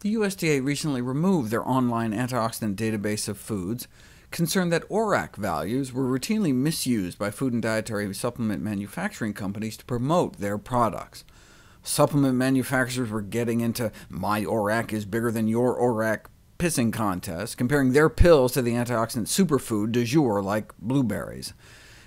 The USDA recently removed their online antioxidant database of foods, concerned that ORAC values were routinely misused by food and dietary supplement manufacturing companies to promote their products. Supplement manufacturers were getting into my ORAC is bigger than your ORAC pissing contests, comparing their pills to the antioxidant superfood du jour like blueberries.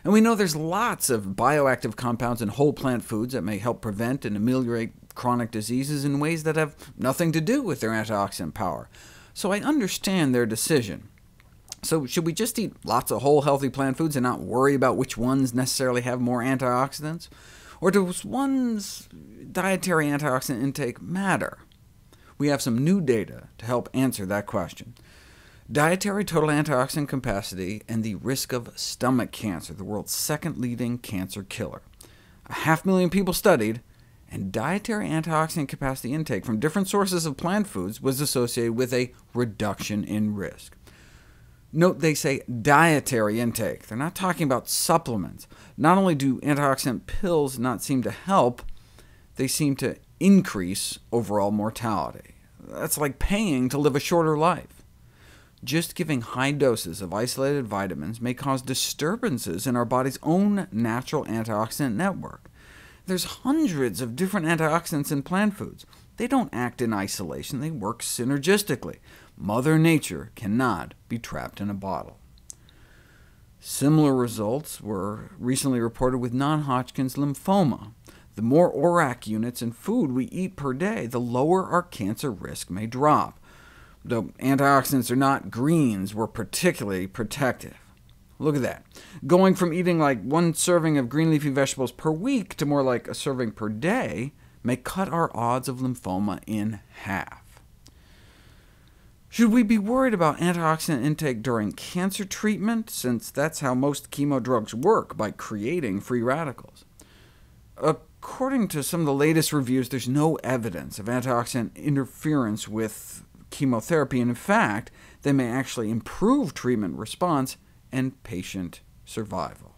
And we know there's lots of bioactive compounds in whole plant foods that may help prevent and ameliorate chronic diseases in ways that have nothing to do with their antioxidant power. So I understand their decision. So should we just eat lots of whole, healthy plant foods and not worry about which ones necessarily have more antioxidants? Or does one's dietary antioxidant intake matter? We have some new data to help answer that question. Dietary total antioxidant capacity and the risk of stomach cancer, the world's second leading cancer killer. A half million people studied, and dietary antioxidant capacity intake from different sources of plant foods was associated with a reduction in risk. Note they say dietary intake. They're not talking about supplements. Not only do antioxidant pills not seem to help, they seem to increase overall mortality. That's like paying to live a shorter life. Just giving high doses of isolated vitamins may cause disturbances in our body's own natural antioxidant network. There's hundreds of different antioxidants in plant foods. They don't act in isolation, they work synergistically. Mother Nature cannot be trapped in a bottle. Similar results were recently reported with non-Hodgkin's lymphoma. The more ORAC units in food we eat per day, the lower our cancer risk may drop. Though antioxidants are not greens, we're particularly protective. Look at that. Going from eating like one serving of green leafy vegetables per week to more like a serving per day may cut our odds of lymphoma in half. Should we be worried about antioxidant intake during cancer treatment, since that's how most chemo drugs work, by creating free radicals? According to some of the latest reviews, there's no evidence of antioxidant interference with chemotherapy, and in fact, they may actually improve treatment response and patient survival.